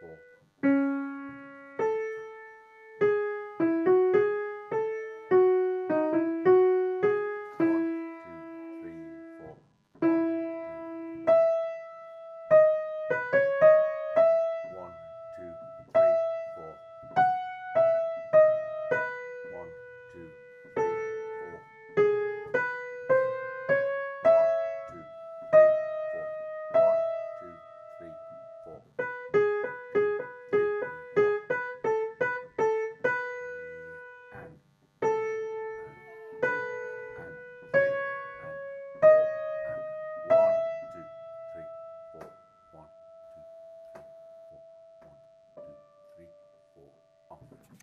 four. you.